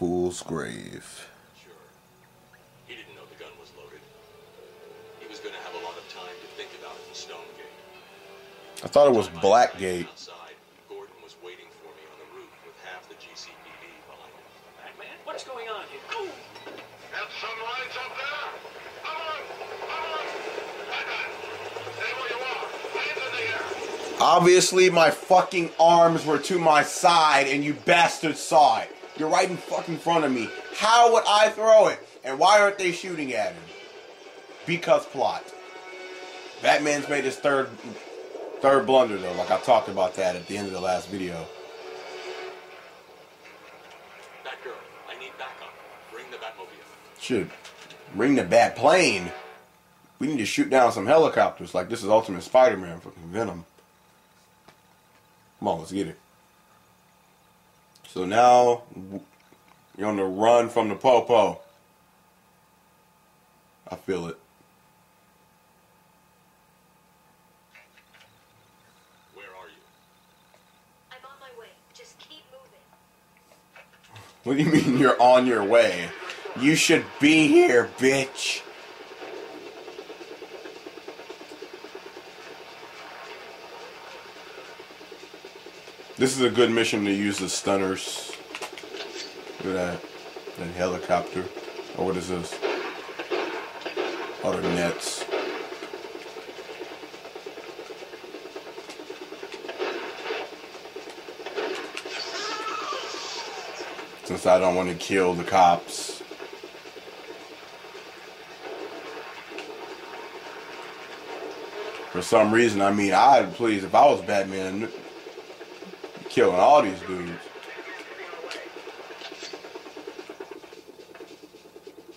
fool's grave. Sure. He didn't know the gun was loaded. He was going to have a lot of time to think about it in Stonegate. I thought it was Blackgate. Outside, Gordon was waiting for me on the roof with half the GCPD behind him. Batman, what's going on here? Oh, Got some lights up there? Come on! Come on! Like that! Stay where you are! Hands in the air! Obviously, my fucking arms were to my side, and you bastards saw it. You're right in fucking front of me. How would I throw it? And why aren't they shooting at him? Because plot. Batman's made his third third blunder though. Like I talked about that at the end of the last video. Batgirl, I need backup. Bring the Batmobile. Should ring the bat plane. We need to shoot down some helicopters. Like this is Ultimate Spider-Man, fucking Venom. Come on, let's get it. So now you're on the run from the popo. I feel it. Where are you? I'm on my way. Just keep moving. What do you mean you're on your way? You should be here, bitch. This is a good mission to use the stunners. Look at that. That helicopter. Oh, what is this? The nets. Since I don't want to kill the cops. For some reason, I mean, I'd please, if I was Batman, killing all these dudes.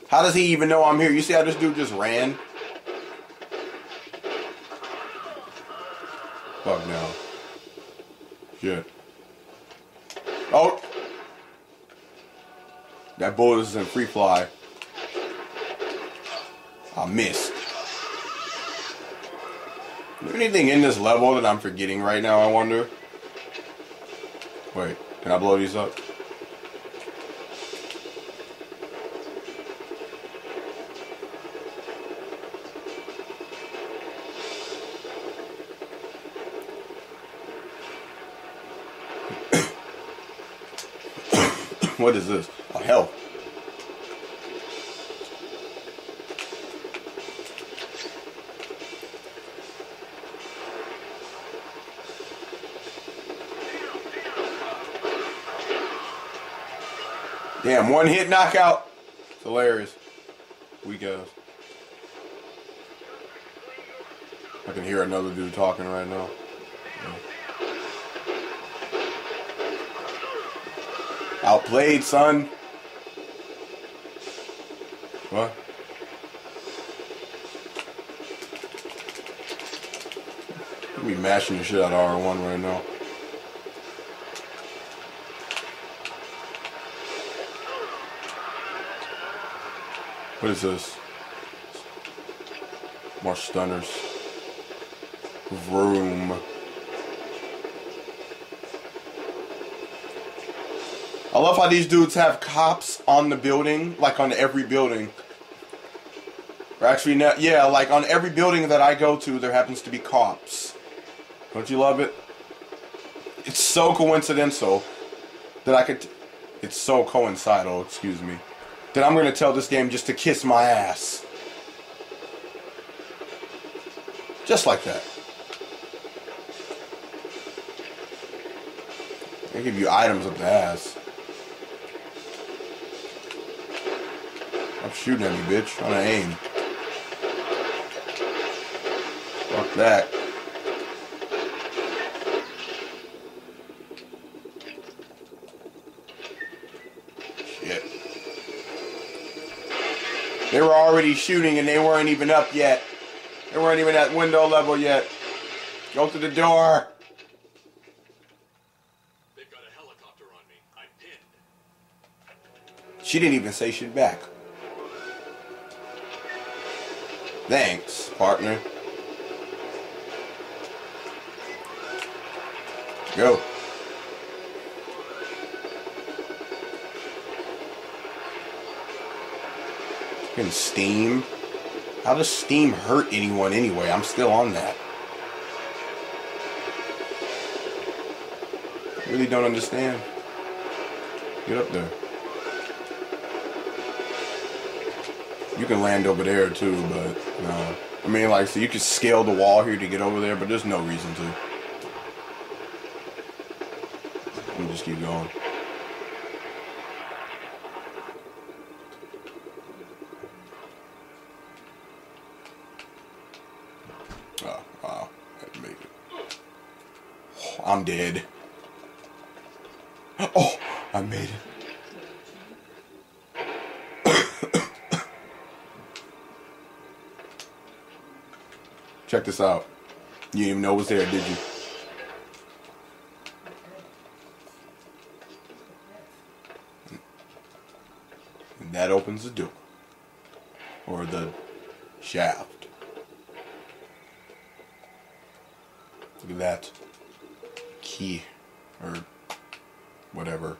How does he even know I'm here? You see how this dude just ran? Fuck no. Shit. Oh! That bullet is in free fly. I missed. Is there anything in this level that I'm forgetting right now, I wonder? Wait, can I blow these up? what is this? Oh, hell. Damn, one hit knockout. It's hilarious. We go. I can hear another dude talking right now. Outplayed, son. What? We mashing the shit out of R1 right now. What is this? More stunners. Vroom. I love how these dudes have cops on the building, like on every building. Or actually, no, yeah, like on every building that I go to, there happens to be cops. Don't you love it? It's so coincidental that I could. It's so coincidental, excuse me, that I'm gonna tell this game just to kiss my ass. Just like that. They give you items up the ass. I'm shooting at you, bitch. On an aim. Fuck that. Were already shooting and they weren't even up yet. They weren't even at window level yet. Go to the door. They've got a helicopter on me. I'm pinned. She didn't even say shit back. Thanks, partner. Go. Fucking steam. How does steam hurt anyone anyway? I'm still on that. Really don't understand. Get up there. You can land over there too, but no. I mean, like, so you could scale the wall here to get over there, but there's no reason to. Let me just keep going. Oh, wow. I had to make it. I'm dead. Oh, I made it. Check this out. You didn't even know it was there, did you? And that opens the door. Or the shaft. Look at that. Key. Or whatever.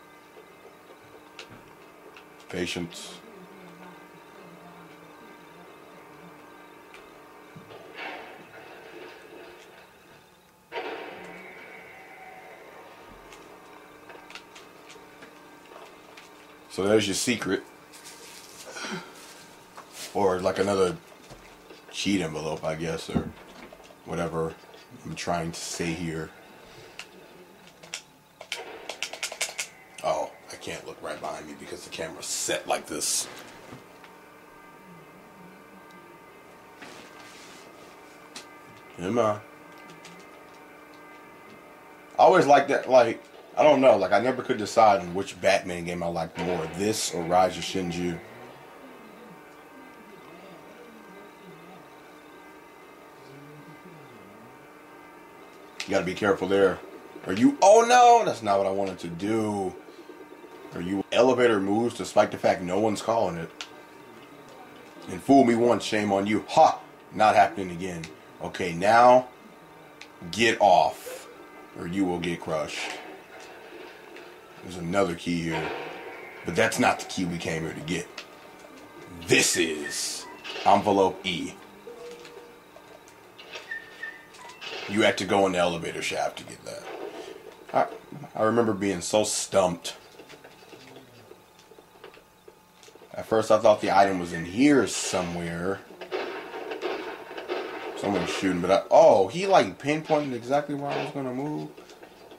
Patience. So there's your secret. Or like another cheat envelope, I guess, or whatever I'm trying to say here. Oh, I can't look right behind me because the camera's set like this. Am I? I always like that, like, I don't know, like, I never could decide on which Batman game I liked more, this or Rise of Sin Tzu. You gotta be careful there. Are you, oh no, that's not what I wanted to do. Are you, elevator moves despite the fact no one's calling it. And fool me once, shame on you. Ha! Not happening again. Okay, now, get off, or you will get crushed. There's another key here. But that's not the key we came here to get. This is envelope E. You had to go in the elevator shaft to get that. I, I remember being so stumped. At first I thought the item was in here somewhere. Someone's shooting, but I, oh, he like pinpointed exactly where I was gonna move.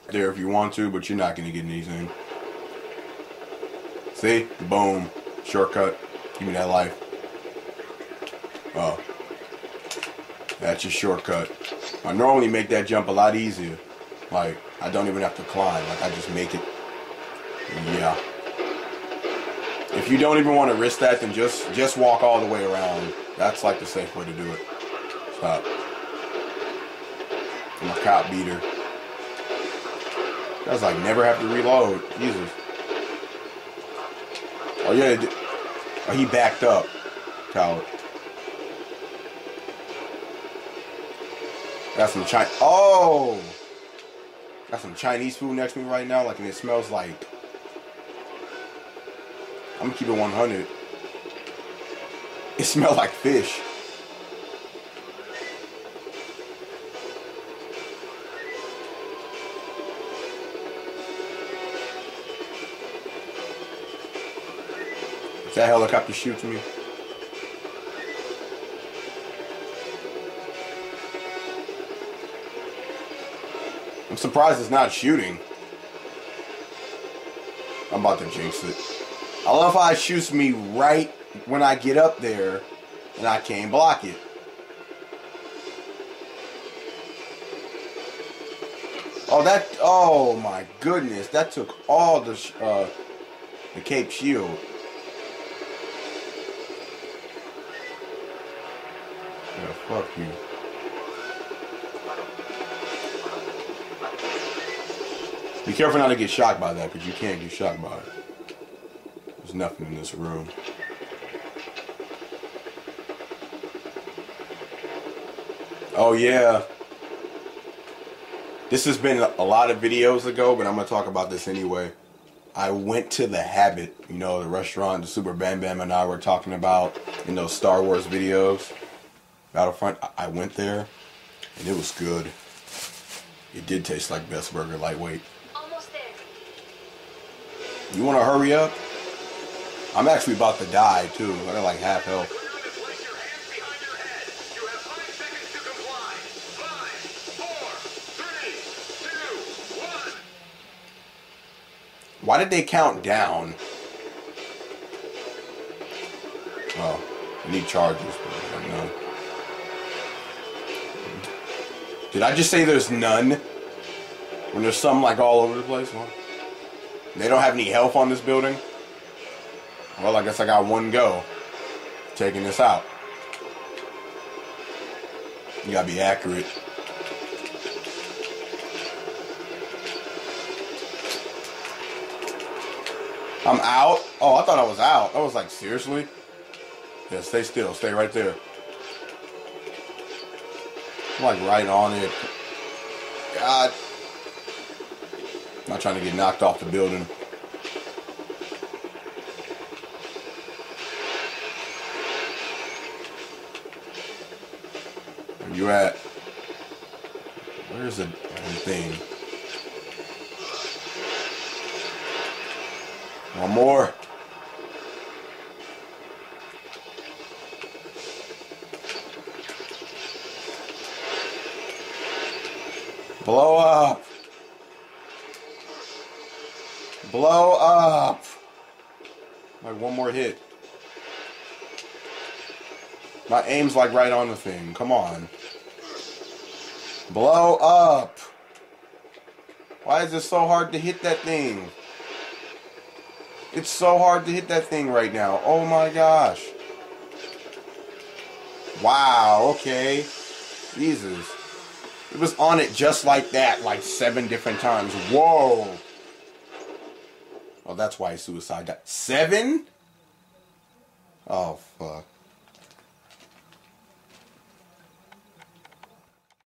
There if you want to, but you're not gonna get anything. See? Boom. Shortcut. Give me that life. Oh. That's your shortcut. I normally make that jump a lot easier. Like, I don't even have to climb. Like, I just make it. Yeah. If you don't even want to risk that, then just just walk all the way around. That's like the safe way to do it. Stop. I'm a cop beater. That's like never have to reload. Jesus. Oh yeah, oh, he backed up. Coward. Got some China. Oh, got some Chinese food next to me right now. Like, and it smells like. I'm gonna keep it 100. It smells like fish. That helicopter shoots me. I'm surprised it's not shooting. I'm about to jinx it. I love how it shoots me right when I get up there and I can't block it. Oh, that, oh my goodness, that took all the, uh, the Cape Shield. Yeah, fuck you. Be careful not to get shocked by that, because you can't get shocked by it. There's nothing in this room. Oh yeah. This has been a lot of videos ago, but I'm gonna talk about this anyway. I went to the Habit, you know, the restaurant the Super Bam Bam and I were talking about in those Star Wars videos. Battlefront, I- I went there and it was good. It did taste like Best Burger lightweight. Almost there. You want to hurry up? I'm actually about to die too. I got like half health. Why did they count down? Oh, I need charges. but I know. Did I just say there's none? When there's some like all over the place? Well, they don't have any health on this building? Well, I guess I got one go. Taking this out. You gotta be accurate. I'm out. Oh, I thought I was out. I was like, seriously? Yeah, stay still. Stay right there. I'm like right on it. God. Not trying to get knocked off the building. You at? Where's the thing? One more. Blow up. Blow up. Like one more hit. My aim's like right on the thing. Come on. Blow up. Why is it so hard to hit that thing? It's so hard to hit that thing right now. Oh my gosh. Wow, okay. Jesus. It was on it just like that, like seven different times. Whoa. Oh, that's why suicide died. Seven? Oh,